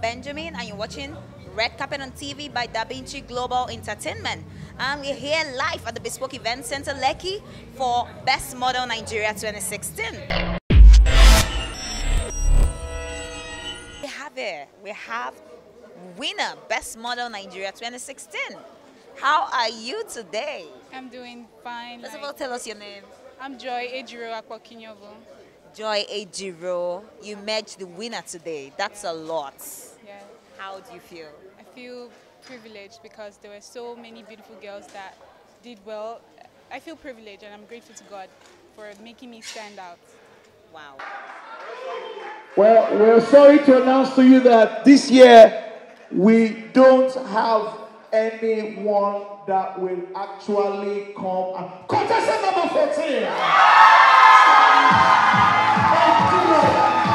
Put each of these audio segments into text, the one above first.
Benjamin, and you're watching Red Carpet on TV by Da Vinci Global Entertainment. And we're here live at the Bespoke Event Center Lekki for Best Model Nigeria 2016. We have it. We have winner Best Model Nigeria 2016. How are you today? I'm doing fine. First of all, tell us your name. I'm Joy Ejiro Akwakinyovo. Joy Ejiro, you merged the winner today. That's a lot. Yeah. How do you feel? I feel privileged because there were so many beautiful girls that did well. I feel privileged and I'm grateful to God for making me stand out. Wow. Well, we're sorry to announce to you that this year we don't have anyone that will actually come and contestant number 14. Okay,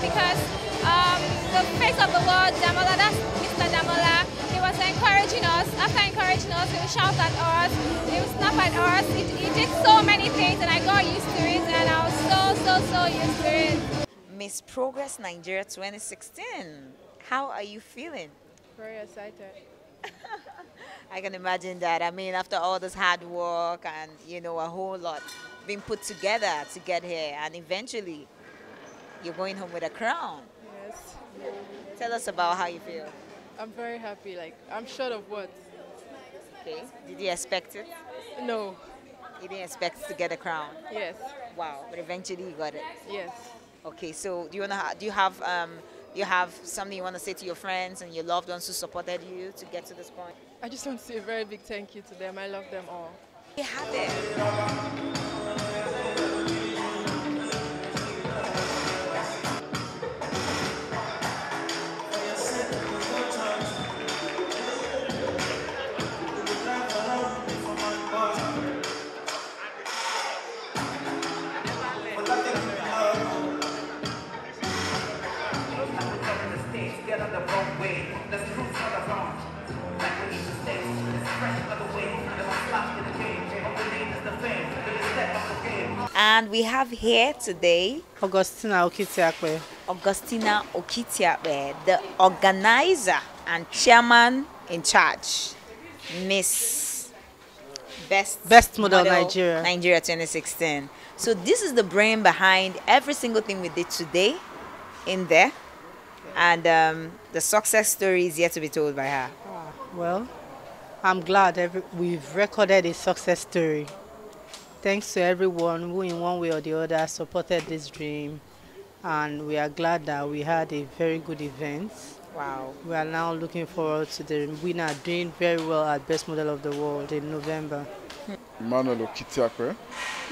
because um, the face of the world, Damola, that's Mr. Damola, he was encouraging us. After encouraging us, he would shout at us, he would snap at us. He, he did so many things and I got used to it and I was so, so, so used to it. Miss Progress Nigeria 2016. How are you feeling? Very excited. I can imagine that. I mean, after all this hard work and, you know, a whole lot being put together to get here, and eventually you're going home with a crown. Yes, Tell us about how you feel. I'm very happy. Like, I'm short of words. Okay. Did you expect it? No. You didn't expect to get a crown. Yes. Wow. But eventually you got it. Yes. Okay. So do you wanna ha- do you have um you have something you want to say to your friends and your loved ones who supported you to get to this point? I just want to say a very big thank you to them. I love them all. You have it. And we have here today Augustina Okitiakwe. Augustina Okitiabe, the organizer and chairman in charge, Miss Best Best Model Nigeria. Nigeria 2016. So this is the brain behind every single thing we did today in there. And um, the success story is yet to be told by her. Well, I'm glad every, we've recorded a success story. Thanks to everyone who, in one way or the other, supported this dream. And we are glad that we had a very good event. Wow. We are now looking forward to the winner doing very well at Best Model of the World in November. Emmanuel Okitiakwe.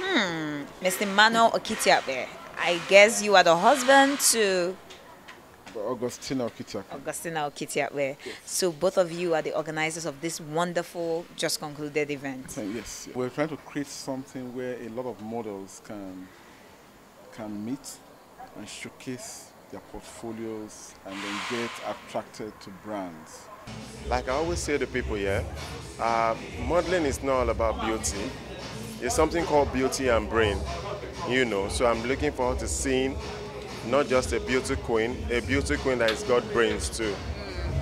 Hmm. Mr. Manuel Okitiabe, I guess you are the husband to Augustina Okitiakwe. Augustina Okitiabe. So both of you are the organizers of this wonderful, just concluded event. Uh, Yes, we're trying to create something where a lot of models can can meet and showcase their portfolios and then get attracted to brands. Like I always say to people here, uh, modeling is not all about beauty. It's something called beauty and brain, you know. So I'm looking forward to seeing not just a beauty queen, a beauty queen that has got brains too.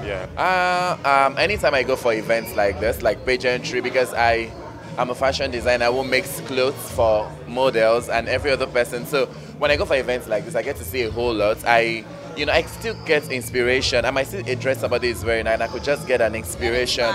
Yeah. Uh, um, anytime I go for events like this, like pageantry, because I, I'm a fashion designer who makes clothes for models and every other person. So when I go for events like this, I get to see a whole lot. I, you know, I still get inspiration. I might see a dress somebody is wearing, and I could just get an inspiration.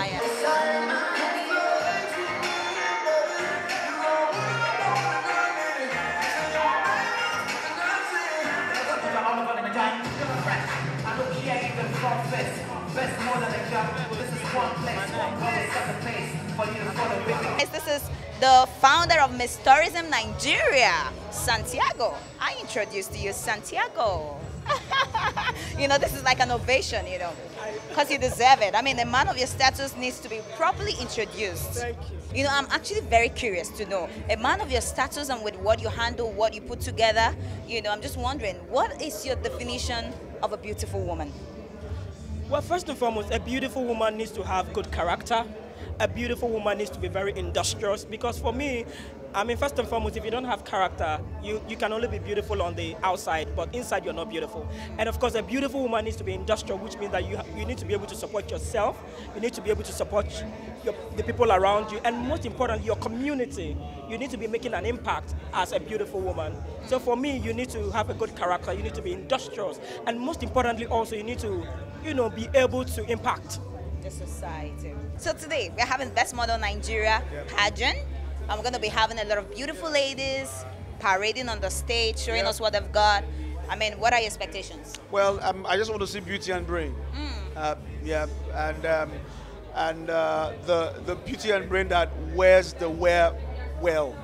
The founder of Miss Tourism Nigeria, Santiago. I introduced to you Santiago. you know, this is like an ovation, you know, because you deserve it. I mean, a man of your status needs to be properly introduced. Thank you. You know, I'm actually very curious to know a man of your status and with what you handle, what you put together. You know, I'm just wondering, what is your definition of a beautiful woman? Well, first and foremost, a beautiful woman needs to have good character. A beautiful woman needs to be very industrious because for me, I mean, first and foremost, if you don't have character, you, you can only be beautiful on the outside, but inside you're not beautiful. And of course, a beautiful woman needs to be industrial, which means that you, you need to be able to support yourself, you need to be able to support your, the people around you, and most importantly, your community. You need to be making an impact as a beautiful woman. So for me, you need to have a good character, you need to be industrious, and most importantly, also, you need to, you know, be able to impact the society. So today, we're having Best Model Nigeria pageant. I'm going to be having a lot of beautiful ladies parading on the stage, showing Yeah. us what they've got. I mean, what are your expectations? Well, um, I just want to see beauty and brain. Uh, yeah, and um, and uh, the the beauty and brain that wears the wear well.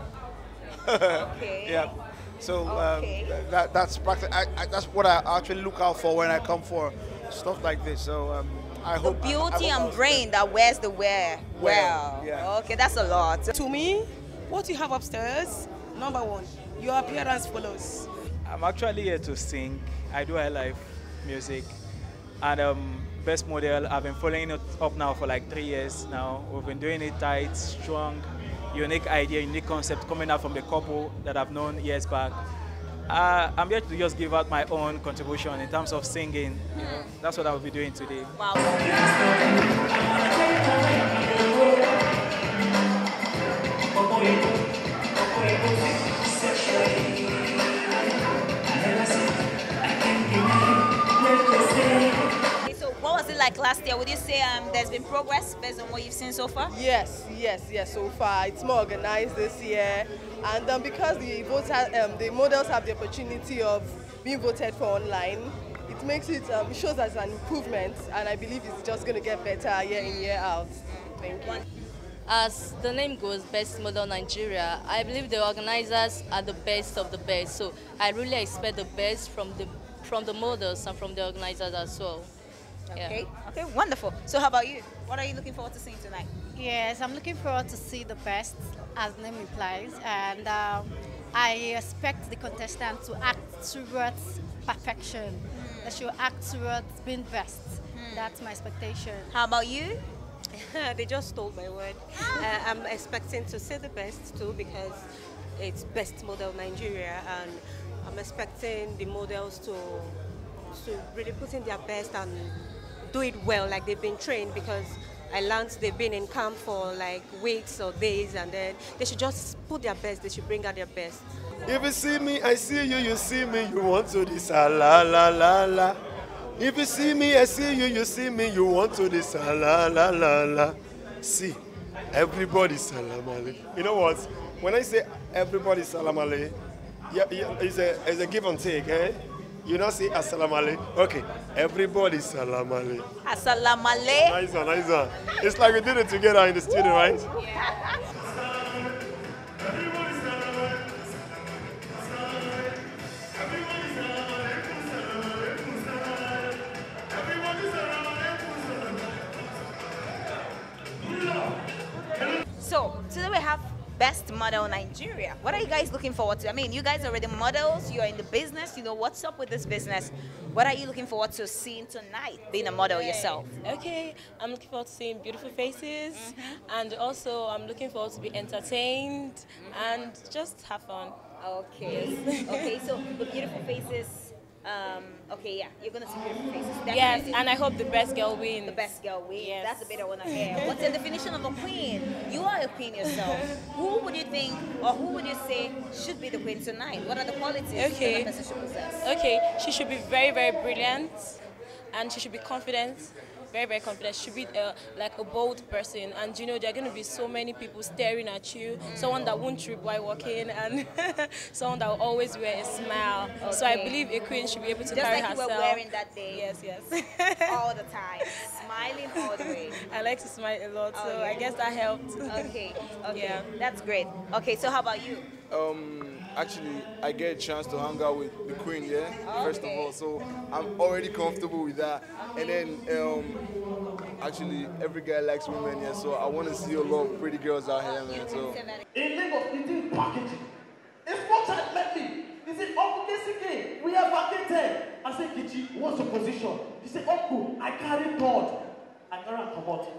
Okay. Yeah. So um, that that's practic- I, I, that's what I actually look out for when I come for stuff like this. So um, I The hope I- I beauty and brain that wears the wear well. Well, yeah. Okay, that's a lot. To me, what do you have upstairs, number one, your appearance follows. I'm actually here to sing. I do high life music. And um, Best Model, I've been following it up now for like three years now. We've been doing it tight, strong, unique idea, unique concept coming out from the couple that I've known years back. Uh, I'm here to just give out my own contribution in terms of singing. You know, that's what I will be doing today. Okay, like last year? Would you say um, there's been progress based on what you've seen so far? Yes, yes, yes. So far, it's more organized this year, and um, because the votes, um, the models have the opportunity of being voted for online, it makes it um, it shows as an improvement, and I believe it's just going to get better year in year out. Thank you. As the name goes, Best Model Nigeria, I believe the organizers are the best of the best. So I really expect the best from the from the models and from the organizers as well. Yeah. Okay. Okay, wonderful. So how about you? What are you looking forward to seeing tonight? Yes, I'm looking forward to see the best, as the name implies, and um, I expect the contestant to act towards perfection. They should act towards being best. That's my expectation. How about you? they just stole my word. Uh, I'm expecting to see the best too because it's best model Nigeria, and I'm expecting the models to to really put in their best and do it well, like they've been trained. Because I learned they've been in camp for like weeks or days, and then they should just put their best. They should bring out their best. If you see me, I see you, you see me, you want to this, la la la la. If you see me, I see you, you see me, you want to this, la la la la. See, everybody salam alaikum. You know what? When I say everybody salam alaikum, yeah, yeah, it's, a, it's a give and take, eh? You not say assalamu. Okay, everybody salam alaikum. Assalamu alaikum. Nice one, nice one. It's like we did it together in the studio, right? So Best Model Nigeria. What are you guys looking forward to? I mean, you guys are already models. You're in the business. You know what's up with this business. What are you looking forward to seeing tonight? Being a model yourself. Okay, I'm looking forward to seeing beautiful faces, mm-hmm. and also I'm looking forward to be entertained mm-hmm. and just have fun. Okay. okay. So the beautiful faces. Um, okay, yeah, you're gonna see beautiful faces. Yes, and I hope the best girl wins. The best girl wins. Yes. That's the bit I want to hear. What's the definition of a queen? You are a queen yourself. who would you think, or who would you say should be the queen tonight? What are the qualities Okay. that a person should possess? Okay, she should be very, very brilliant, and she should be confident. Very, very confident. She should be uh, like a bold person, and you know there are going to be so many people staring at you. Someone that won't trip while walking, and someone that will always wear a smile. So I believe a queen should be able to Just carry like you herself. were wearing that day. Yes, yes. all the time, smiling all the way. I like to smile a lot, so Oh, I guess that helped. Okay, okay, Yeah. that's great. Okay, so how about you? Um, actually I get a chance to hang out with the queen, yeah. First of all, so I'm already comfortable with that. And then um, actually every guy likes women, yeah. So I want to see a lot of pretty girls out here, man. So In Lagos, it is packaging. It's not time, me. He said, Uncle KCK, we are vacated. I said, Kichi, what's your position? He said, Uncle, I carry third. I carry a commodity.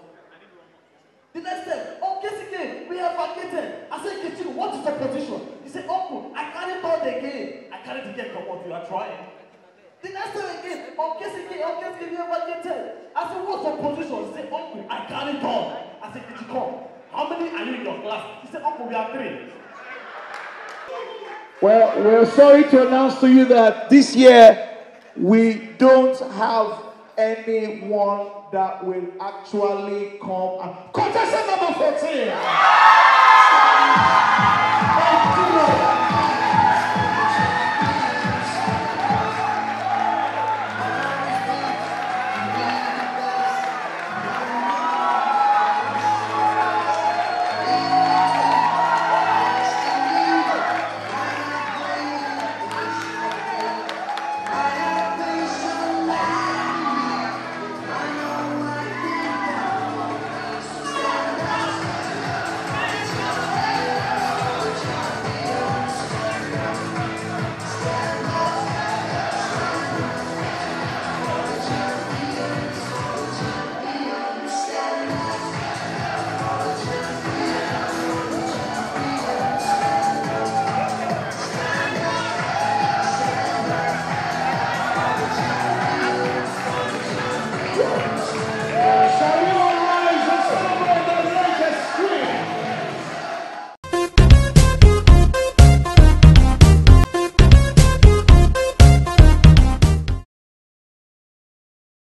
The next time, oh KCK, we are vacated. I said, Kichi, what is your position? He said, Uncle, I carry third again. I carry the game commodity. You are trying. The next time again, oh KCK, oh KCK, we are vacated. I said, what's your position? He said, Uncle, I carry third. I said, Kichi, come. How many are you in your class? He said, Uncle, we are three. Well, we're sorry to announce to you that this year we don't have anyone that will actually come and contestant number 14.